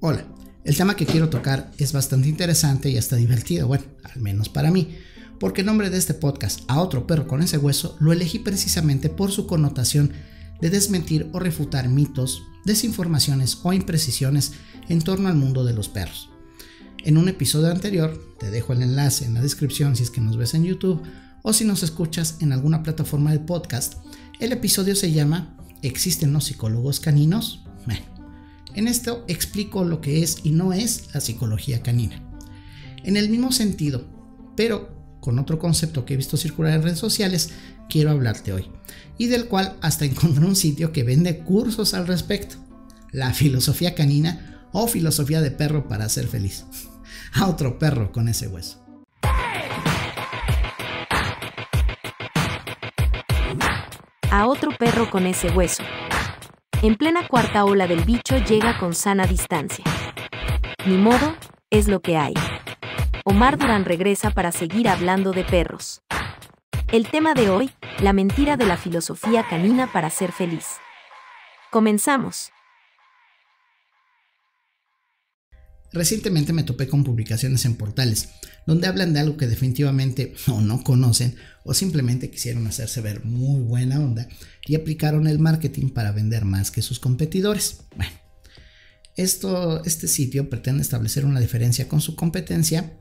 Hola, el tema que quiero tocar es bastante interesante y hasta divertido, bueno, al menos para mí, porque el nombre de este podcast, A otro perro con ese hueso, lo elegí precisamente por su connotación de desmentir o refutar mitos, desinformaciones o imprecisiones en torno al mundo de los perros. En un episodio anterior, te dejo el enlace en la descripción si es que nos ves en YouTube o si nos escuchas en alguna plataforma de podcast, el episodio se llama ¿Existen los psicólogos caninos? Bueno, en esto explico lo que es y no es la psicología canina. En el mismo sentido, pero con otro concepto que he visto circular en redes sociales, quiero hablarte hoy, y del cual hasta encontré un sitio que vende cursos al respecto, la filosofía canina o filosofía de perro para ser feliz. A otro perro con ese hueso. A otro perro con ese hueso. En plena cuarta ola del bicho llega con sana distancia. Ni modo, es lo que hay. Omar Durán regresa para seguir hablando de perros. El tema de hoy, la mentira de la filosofía canina para ser feliz. Comenzamos. Recientemente me topé con publicaciones en portales donde hablan de algo que definitivamente o no conocen o simplemente quisieron hacerse ver muy buena onda y aplicaron el marketing para vender más que sus competidores. Bueno, esto, este sitio pretende establecer una diferencia con su competencia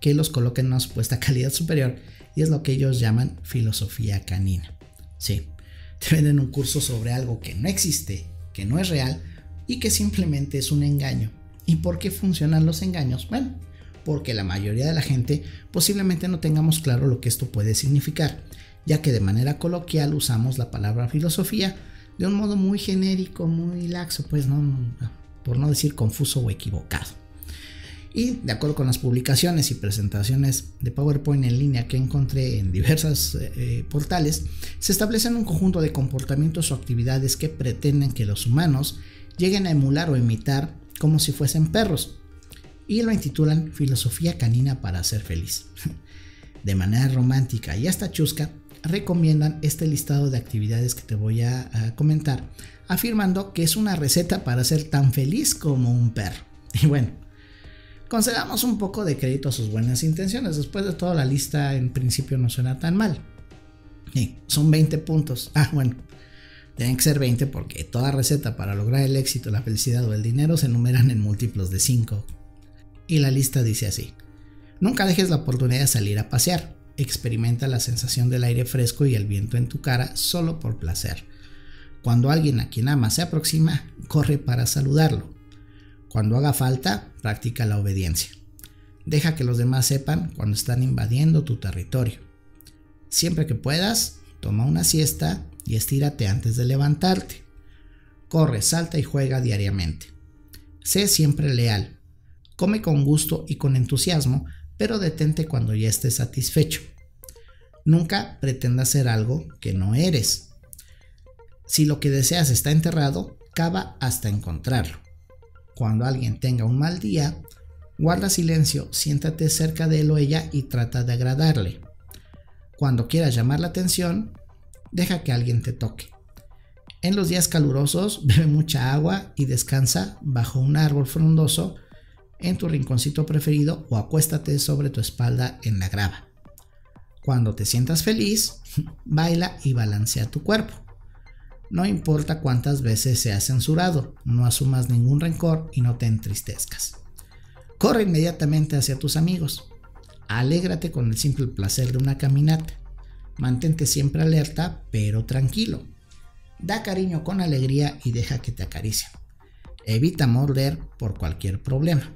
que los coloca en una supuesta calidad superior y es lo que ellos llaman filosofía canina. Sí, te venden un curso sobre algo que no existe, que no es real y que simplemente es un engaño ¿Y por qué funcionan los engaños? Bueno, porque la mayoría de la gente posiblemente no tengamos claro lo que esto puede significar, ya que de manera coloquial usamos la palabra filosofía de un modo muy genérico, muy laxo, pues no, por no decir confuso o equivocado. Y de acuerdo con las publicaciones y presentaciones de PowerPoint en línea que encontré en diversos eh, portales, se establecen un conjunto de comportamientos o actividades que pretenden que los humanos lleguen a emular o imitar como si fuesen perros y lo intitulan Filosofía canina para ser feliz. De manera romántica y hasta chusca, recomiendan este listado de actividades que te voy a, comentar, afirmando que es una receta para ser tan feliz como un perro. Y bueno, concedamos un poco de crédito a sus buenas intenciones. Después de todo, la lista en principio no suena tan mal. son 20 puntos. Ah, bueno, tienen que ser 20 porque toda receta para lograr el éxito, la felicidad o el dinero se enumeran en múltiplos de 5. Y la lista dice así. Nunca dejes la oportunidad de salir a pasear. Experimenta la sensación del aire fresco y el viento en tu cara solo por placer. Cuando alguien a quien ama se aproxima, corre para saludarlo. Cuando haga falta, practica la obediencia. Deja que los demás sepan cuando están invadiendo tu territorio. Siempre que puedas, toma una siesta y estírate antes de levantarte. Corre, salta y juega diariamente. Sé siempre leal. Come con gusto y con entusiasmo, pero detente cuando ya estés satisfecho. Nunca pretenda ser algo que no eres. Si lo que deseas está enterrado, cava hasta encontrarlo. Cuando alguien tenga un mal día, guarda silencio, siéntate cerca de él o ella y trata de agradarle. Cuando quieras llamar la atención, deja que alguien te toque. En los días calurosos, bebe mucha agua y descansa bajo un árbol frondoso en tu rinconcito preferido o acuéstate sobre tu espalda en la grava. Cuando te sientas feliz, baila y balancea tu cuerpo. No importa cuántas veces seas censurado, no asumas ningún rencor y no te entristezcas. Corre inmediatamente hacia tus amigos. Alégrate con el simple placer de una caminata. Mantente siempre alerta, pero tranquilo. Da cariño con alegría y deja que te acaricien. Evita morder por cualquier problema.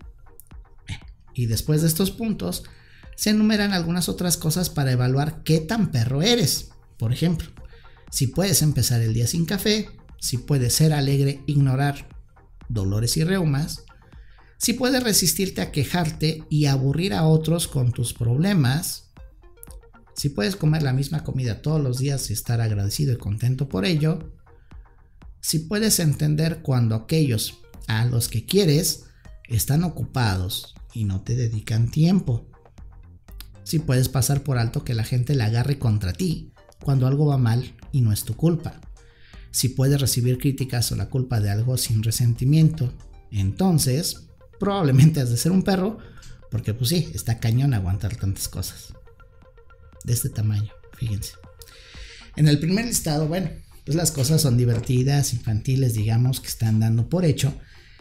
Y después de estos puntos, se enumeran algunas otras cosas para evaluar qué tan perro eres. Por ejemplo, si puedes empezar el día sin café, si puedes ser alegre, ignorar dolores y reumas, si puedes resistirte a quejarte y aburrir a otros con tus problemas, si puedes comer la misma comida todos los días y estar agradecido y contento por ello, si puedes entender cuando aquellos a los que quieres están ocupados y no te dedican tiempo, si puedes pasar por alto que la gente la agarre contra ti cuando algo va mal y no es tu culpa, si puedes recibir críticas o la culpa de algo sin resentimiento, Entonces, probablemente has de ser un perro, porque pues sí, está cañón aguantar tantas cosas. De este tamaño, fíjense. En el primer listado, bueno, pues las cosas son divertidas, infantiles, digamos, que están dando por hecho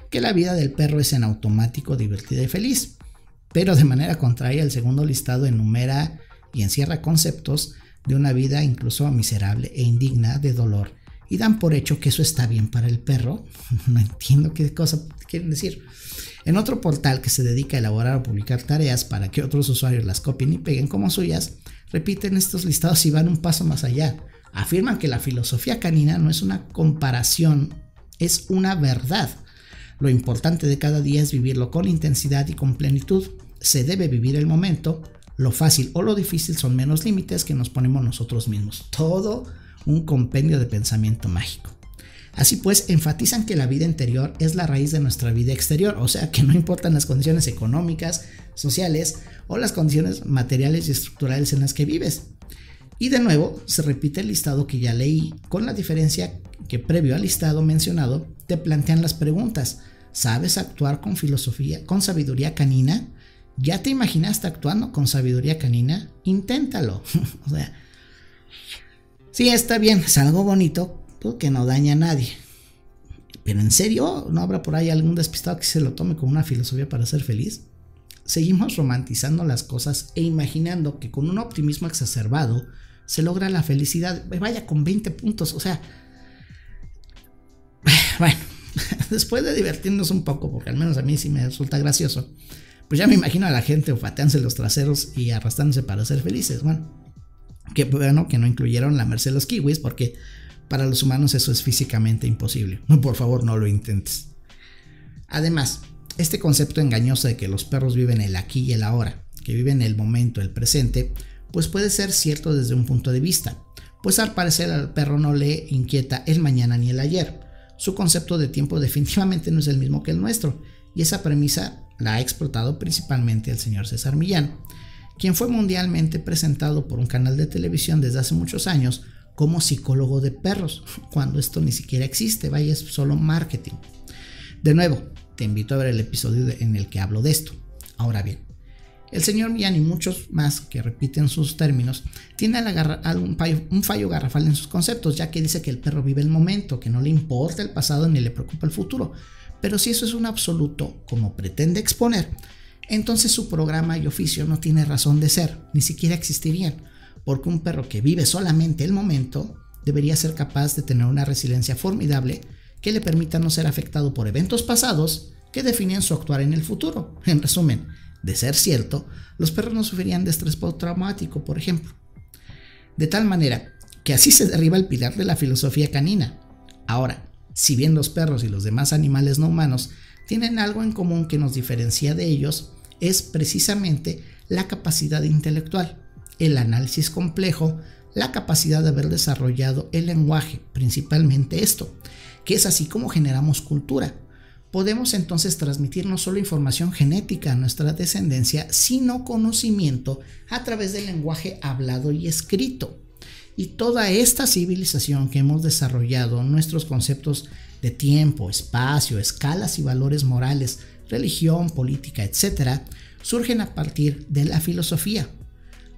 que la vida del perro es en automático divertida y feliz. Pero de manera contraria, el segundo listado enumera y encierra conceptos de una vida incluso miserable e indigna de dolor y dan por hecho que eso está bien para el perro. No entiendo qué cosa quieren decir. En otro portal que se dedica a elaborar o publicar tareas para que otros usuarios las copien y peguen como suyas, repiten estos listados y van un paso más allá. Afirman que la filosofía canina no es una comparación, es una verdad. Lo importante de cada día es vivirlo con intensidad y con plenitud. Se debe vivir el momento. Lo fácil o lo difícil son menos límites que nos ponemos nosotros mismos. Todo un compendio de pensamiento mágico. Así pues, enfatizan que la vida interior es la raíz de nuestra vida exterior, o sea que no importan las condiciones económicas, sociales o las condiciones materiales y estructurales en las que vives. Y de nuevo, se repite el listado que ya leí, con la diferencia que previo al listado mencionado, te plantean las preguntas. ¿Sabes actuar con filosofía, con sabiduría canina? ¿Ya te imaginaste actuando con sabiduría canina? Inténtalo. o sea, sí, está bien, es algo bonito, que no daña a nadie. Pero en serio, ¿no habrá por ahí algún despistado que se lo tome como una filosofía para ser feliz? Seguimos romantizando las cosas e imaginando que con un optimismo exacerbado se logra la felicidad. Vaya con 20 puntos, o sea... Bueno, después de divertirnos un poco, porque al menos a mí sí me resulta gracioso, pues ya me imagino a la gente ofateándose los traseros y arrastrándose para ser felices. Bueno, que bueno que no incluyeron la merced los kiwis, porque para los humanos eso es físicamente imposible. Por favor, no lo intentes. Además, este concepto engañoso de que los perros viven el aquí y el ahora, que viven el momento, el presente, pues puede ser cierto desde un punto de vista, pues al parecer al perro no le inquieta el mañana ni el ayer. Su concepto de tiempo definitivamente no es el mismo que el nuestro, y esa premisa la ha explotado principalmente el señor César Millán, quien fue mundialmente presentado por un canal de televisión desde hace muchos años como psicólogo de perros, cuando esto ni siquiera existe, vaya, es solo marketing. De nuevo, te invito a ver el episodio en el que hablo de esto. Ahora bien, el señor Millán y muchos más que repiten sus términos tienen un, fallo, un fallo garrafal en sus conceptos, ya que dice que el perro vive el momento, que no le importa el pasado ni le preocupa el futuro. Pero si eso es un absoluto, como pretende exponer, entonces su programa y oficio no tiene razón de ser, ni siquiera existirían porque un perro que vive solamente el momento debería ser capaz de tener una resiliencia formidable que le permita no ser afectado por eventos pasados que definen su actuar en el futuro. En resumen, de ser cierto, los perros no sufrirían de estrés postraumático, por ejemplo. De tal manera que así se derriba el pilar de la filosofía canina. Ahora, si bien los perros y los demás animales no humanos tienen algo en común que nos diferencia de ellos, es precisamente la capacidad intelectual el análisis complejo, la capacidad de haber desarrollado el lenguaje, principalmente esto, que es así como generamos cultura. Podemos entonces transmitir no solo información genética a nuestra descendencia, sino conocimiento a través del lenguaje hablado y escrito. Y toda esta civilización que hemos desarrollado, nuestros conceptos de tiempo, espacio, escalas y valores morales, religión, política, etc., surgen a partir de la filosofía,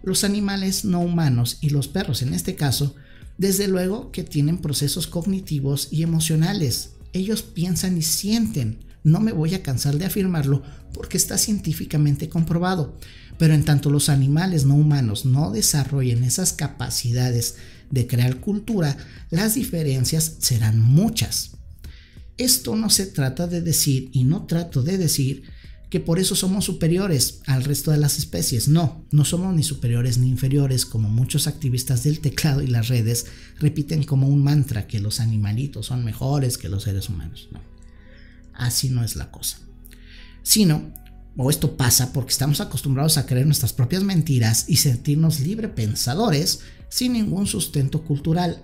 los animales no humanos y los perros en este caso, desde luego que tienen procesos cognitivos y emocionales. Ellos piensan y sienten. No me voy a cansar de afirmarlo porque está científicamente comprobado. Pero en tanto los animales no humanos no desarrollen esas capacidades de crear cultura, las diferencias serán muchas. Esto no se trata de decir, y no trato de decir, que por eso somos superiores al resto de las especies. No, no somos ni superiores ni inferiores como muchos activistas del teclado y las redes repiten como un mantra que los animalitos son mejores que los seres humanos. No, así no es la cosa. Sino, o esto pasa porque estamos acostumbrados a creer nuestras propias mentiras y sentirnos libre pensadores sin ningún sustento cultural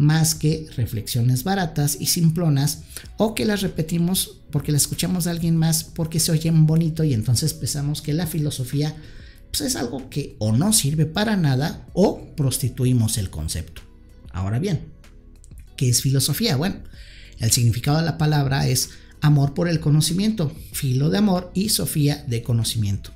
más que reflexiones baratas y simplonas o que las repetimos porque las escuchamos de alguien más porque se oyen bonito y entonces pensamos que la filosofía pues, es algo que o no sirve para nada o prostituimos el concepto. Ahora bien, ¿qué es filosofía? Bueno, el significado de la palabra es amor por el conocimiento, filo de amor y Sofía de conocimiento.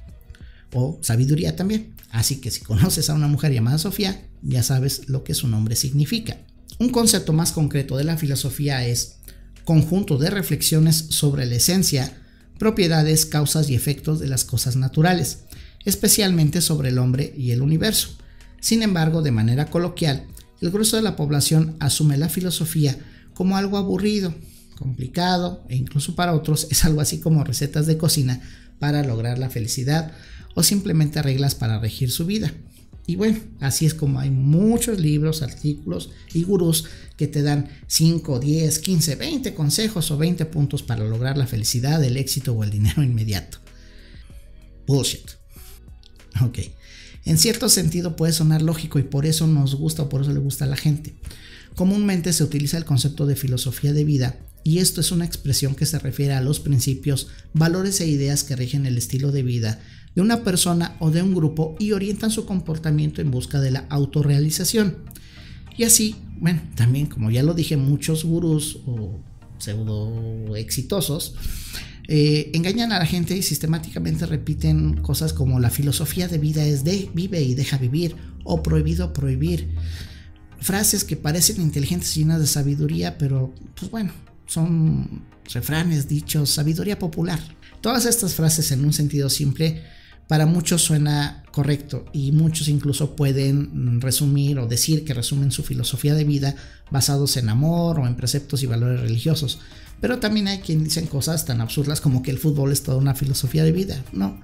O sabiduría también. Así que si conoces a una mujer llamada Sofía, ya sabes lo que su nombre significa. Un concepto más concreto de la filosofía es conjunto de reflexiones sobre la esencia, propiedades, causas y efectos de las cosas naturales, especialmente sobre el hombre y el universo. Sin embargo, de manera coloquial, el grueso de la población asume la filosofía como algo aburrido, complicado e incluso para otros es algo así como recetas de cocina para lograr la felicidad o simplemente reglas para regir su vida. Y bueno, así es como hay muchos libros, artículos y gurús que te dan 5, 10, 15, 20 consejos o 20 puntos para lograr la felicidad, el éxito o el dinero inmediato. Bullshit. Ok. En cierto sentido puede sonar lógico y por eso nos gusta o por eso le gusta a la gente. Comúnmente se utiliza el concepto de filosofía de vida y esto es una expresión que se refiere a los principios, valores e ideas que rigen el estilo de vida de una persona o de un grupo y orientan su comportamiento en busca de la autorrealización. Y así, bueno, también como ya lo dije, muchos gurús o pseudo exitosos eh, engañan a la gente y sistemáticamente repiten cosas como la filosofía de vida es de vive y deja vivir o prohibido prohibir. Frases que parecen inteligentes y llenas de sabiduría, pero pues bueno, son refranes, dichos, sabiduría popular. Todas estas frases en un sentido simple para muchos suena correcto y muchos incluso pueden resumir o decir que resumen su filosofía de vida basados en amor o en preceptos y valores religiosos. Pero también hay quien dicen cosas tan absurdas como que el fútbol es toda una filosofía de vida. No,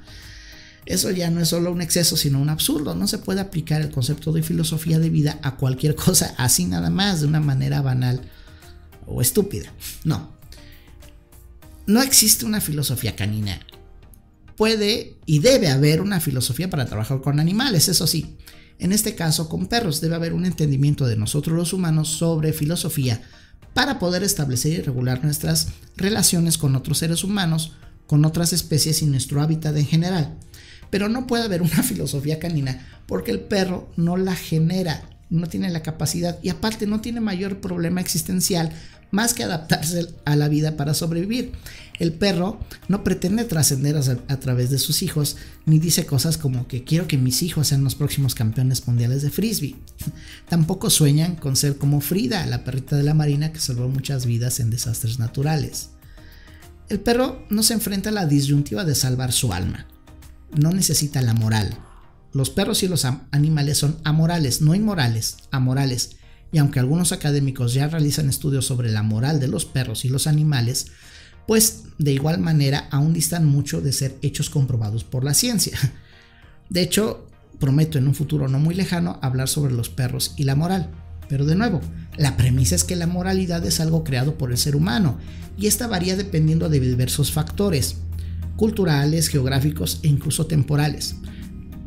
eso ya no es solo un exceso, sino un absurdo. No se puede aplicar el concepto de filosofía de vida a cualquier cosa así nada más, de una manera banal o estúpida. No. No existe una filosofía canina. Puede y debe haber una filosofía para trabajar con animales, eso sí. En este caso, con perros debe haber un entendimiento de nosotros los humanos sobre filosofía para poder establecer y regular nuestras relaciones con otros seres humanos, con otras especies y nuestro hábitat en general. Pero no puede haber una filosofía canina porque el perro no la genera, no tiene la capacidad y aparte no tiene mayor problema existencial más que adaptarse a la vida para sobrevivir. El perro no pretende trascender a, través de sus hijos, ni dice cosas como que quiero que mis hijos sean los próximos campeones mundiales de frisbee. Tampoco sueñan con ser como Frida, la perrita de la marina que salvó muchas vidas en desastres naturales. El perro no se enfrenta a la disyuntiva de salvar su alma. No necesita la moral. Los perros y los animales son amorales, no inmorales, amorales y aunque algunos académicos ya realizan estudios sobre la moral de los perros y los animales, pues de igual manera aún distan mucho de ser hechos comprobados por la ciencia. De hecho, prometo en un futuro no muy lejano hablar sobre los perros y la moral. Pero de nuevo, la premisa es que la moralidad es algo creado por el ser humano y esta varía dependiendo de diversos factores, culturales, geográficos e incluso temporales.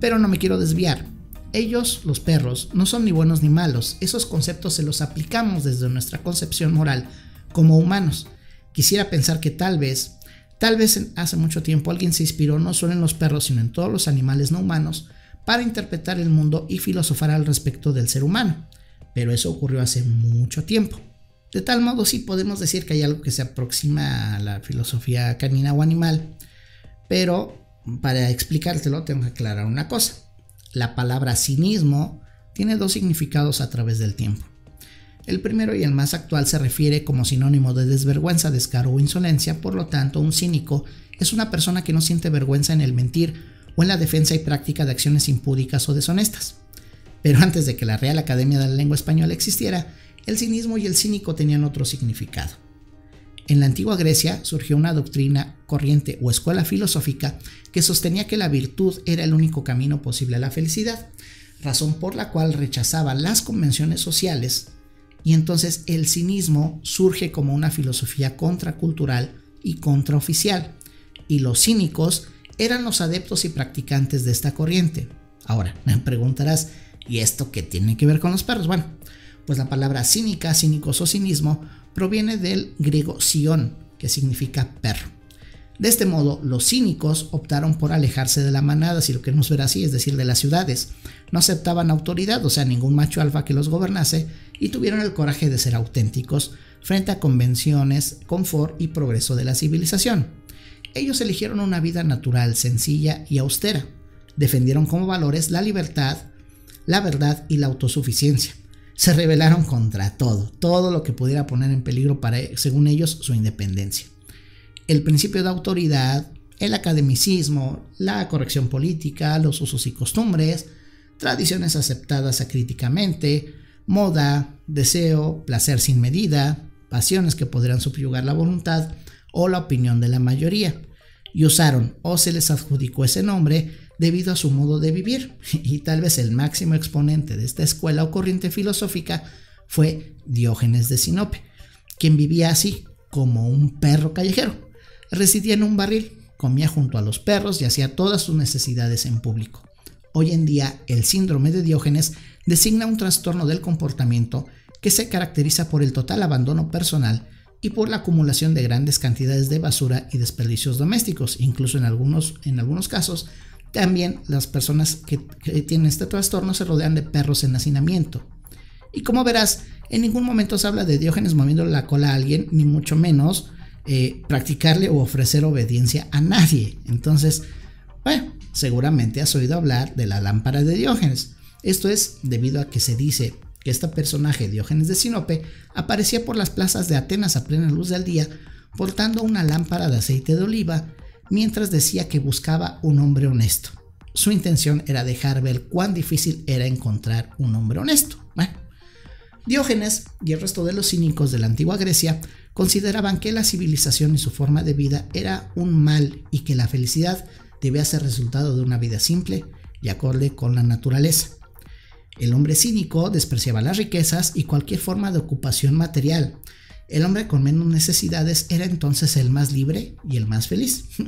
Pero no me quiero desviar. Ellos, los perros, no son ni buenos ni malos. Esos conceptos se los aplicamos desde nuestra concepción moral como humanos. Quisiera pensar que tal vez, tal vez hace mucho tiempo alguien se inspiró no solo en los perros, sino en todos los animales no humanos para interpretar el mundo y filosofar al respecto del ser humano. Pero eso ocurrió hace mucho tiempo. De tal modo sí podemos decir que hay algo que se aproxima a la filosofía canina o animal. Pero para explicártelo tengo que aclarar una cosa. La palabra cinismo tiene dos significados a través del tiempo. El primero y el más actual se refiere como sinónimo de desvergüenza, descaro o insolencia, por lo tanto un cínico es una persona que no siente vergüenza en el mentir o en la defensa y práctica de acciones impúdicas o deshonestas. Pero antes de que la Real Academia de la Lengua Española existiera, el cinismo y el cínico tenían otro significado. En la antigua Grecia surgió una doctrina, corriente o escuela filosófica que sostenía que la virtud era el único camino posible a la felicidad, razón por la cual rechazaba las convenciones sociales y entonces el cinismo surge como una filosofía contracultural y contraoficial, y los cínicos eran los adeptos y practicantes de esta corriente. Ahora, me preguntarás, ¿y esto qué tiene que ver con los perros? Bueno, pues la palabra cínica, cínicos o cinismo proviene del griego sion, que significa perro. De este modo, los cínicos optaron por alejarse de la manada, si lo queremos ver así, es decir, de las ciudades. No aceptaban autoridad, o sea, ningún macho alfa que los gobernase, y tuvieron el coraje de ser auténticos, frente a convenciones, confort y progreso de la civilización. Ellos eligieron una vida natural, sencilla y austera. Defendieron como valores la libertad, la verdad y la autosuficiencia. Se rebelaron contra todo, todo lo que pudiera poner en peligro para, según ellos, su independencia. El principio de autoridad, el academicismo, la corrección política, los usos y costumbres, tradiciones aceptadas acríticamente, moda, deseo, placer sin medida, pasiones que podrían subyugar la voluntad o la opinión de la mayoría, y usaron o se les adjudicó ese nombre debido a su modo de vivir, y tal vez el máximo exponente de esta escuela o corriente filosófica fue Diógenes de Sinope, quien vivía así, como un perro callejero. Residía en un barril, comía junto a los perros y hacía todas sus necesidades en público. Hoy en día, el síndrome de Diógenes designa un trastorno del comportamiento que se caracteriza por el total abandono personal y por la acumulación de grandes cantidades de basura y desperdicios domésticos. Incluso en algunos, en algunos casos, también las personas que, tienen este trastorno se rodean de perros en hacinamiento. Y como verás, en ningún momento se habla de Diógenes moviendo la cola a alguien, ni mucho menos eh, practicarle o ofrecer obediencia a nadie. Entonces, bueno, seguramente has oído hablar de la lámpara de Diógenes. Esto es debido a que se dice que este personaje, Diógenes de Sinope, aparecía por las plazas de Atenas a plena luz del día, portando una lámpara de aceite de oliva, mientras decía que buscaba un hombre honesto. Su intención era dejar ver cuán difícil era encontrar un hombre honesto. Diógenes y el resto de los cínicos de la antigua Grecia consideraban que la civilización y su forma de vida era un mal y que la felicidad debía ser resultado de una vida simple y acorde con la naturaleza. El hombre cínico despreciaba las riquezas y cualquier forma de ocupación material. El hombre con menos necesidades era entonces el más libre y el más feliz.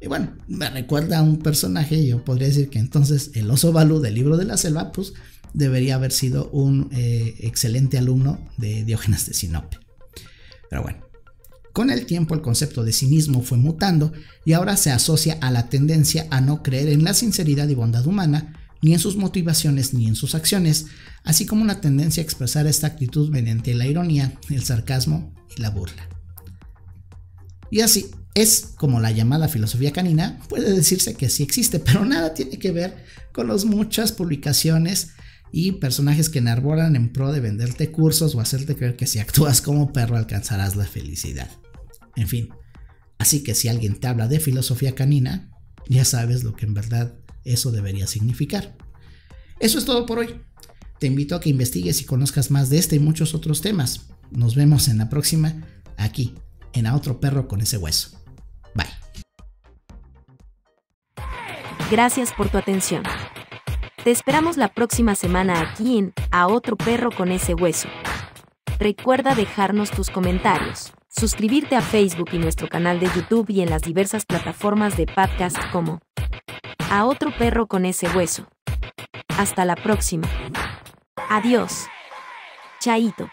Y bueno, me recuerda a un personaje, yo podría decir que entonces el oso Balú del libro de la selva, pues debería haber sido un eh, excelente alumno de Diógenes de Sinope. Pero bueno, con el tiempo el concepto de cinismo fue mutando y ahora se asocia a la tendencia a no creer en la sinceridad y bondad humana, ni en sus motivaciones ni en sus acciones, así como una tendencia a expresar esta actitud mediante la ironía, el sarcasmo y la burla. Y así es como la llamada filosofía canina puede decirse que sí existe, pero nada tiene que ver con las muchas publicaciones y personajes que enarbolan en pro de venderte cursos o hacerte creer que si actúas como perro alcanzarás la felicidad. En fin, así que si alguien te habla de filosofía canina, ya sabes lo que en verdad eso debería significar. Eso es todo por hoy. Te invito a que investigues y conozcas más de este y muchos otros temas. Nos vemos en la próxima, aquí, en A Otro Perro con ese hueso. Bye. Gracias por tu atención. Te esperamos la próxima semana aquí en A Otro Perro con ese hueso. Recuerda dejarnos tus comentarios, suscribirte a Facebook y nuestro canal de YouTube y en las diversas plataformas de podcast como a otro perro con ese hueso. Hasta la próxima. Adiós. Chaito.